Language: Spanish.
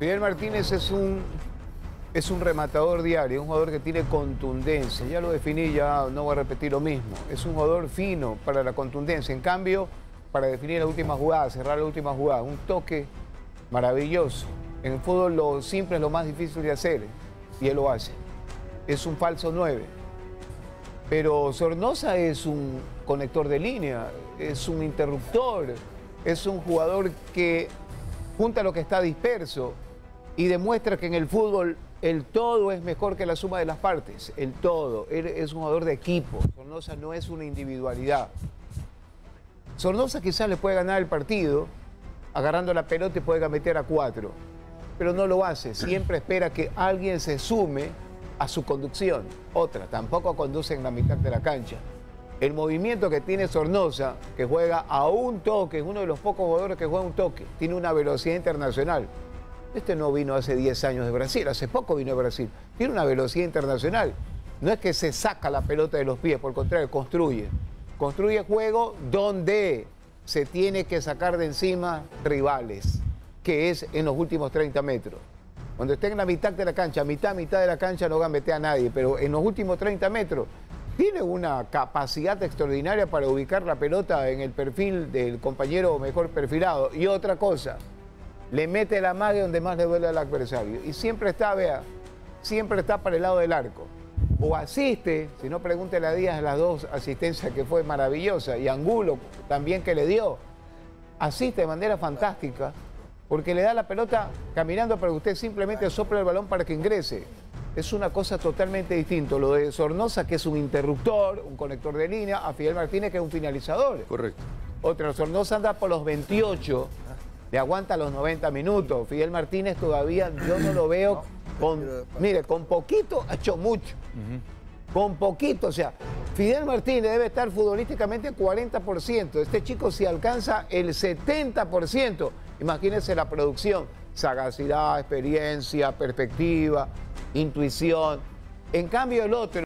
Fidel Martínez es un, es un rematador diario, un jugador que tiene contundencia. Ya lo definí, ya no voy a repetir lo mismo. Es un jugador fino para la contundencia. En cambio, para definir la última jugada, cerrar la última jugada, un toque maravilloso. En el fútbol lo simple es lo más difícil de hacer y él lo hace. Es un falso 9. Pero Sornosa es un conector de línea, es un interruptor, es un jugador que junta lo que está disperso y demuestra que en el fútbol el todo es mejor que la suma de las partes. El todo. Él es un jugador de equipo. Sornosa no es una individualidad. Sornosa quizás le puede ganar el partido agarrando la pelota y puede meter a cuatro. Pero no lo hace. Siempre espera que alguien se sume a su conducción. Otra, tampoco conduce en la mitad de la cancha. El movimiento que tiene Sornosa, que juega a un toque, es uno de los pocos jugadores que juega un toque, tiene una velocidad internacional. Este no vino hace 10 años de Brasil, hace poco vino de Brasil. Tiene una velocidad internacional. No es que se saca la pelota de los pies, por el contrario, construye. Construye juego donde se tiene que sacar de encima rivales, que es en los últimos 30 metros. Cuando esté en la mitad de la cancha, mitad, mitad de la cancha no gambetea a nadie, pero en los últimos 30 metros tiene una capacidad extraordinaria para ubicar la pelota en el perfil del compañero mejor perfilado. Y otra cosa, le mete la magia donde más le duele al adversario. Y siempre está, vea, siempre está para el lado del arco. O asiste, si no pregúntele a Díaz las dos asistencias que fue maravillosa, y Angulo también que le dio, asiste de manera fantástica, porque le da la pelota caminando para que usted simplemente sopla el balón para que ingrese es una cosa totalmente distinta. Lo de Sornosa, que es un interruptor, un conector de línea, a Fidel Martínez, que es un finalizador. Correcto. Otra, Sornosa anda por los 28, le aguanta los 90 minutos. Fidel Martínez todavía yo no lo veo con, mire, con poquito ha hecho mucho. Con poquito, o sea, Fidel Martínez debe estar futbolísticamente 40%. Este chico si alcanza el 70%, imagínense la producción, sagacidad, experiencia, perspectiva, intuición. En cambio el otro...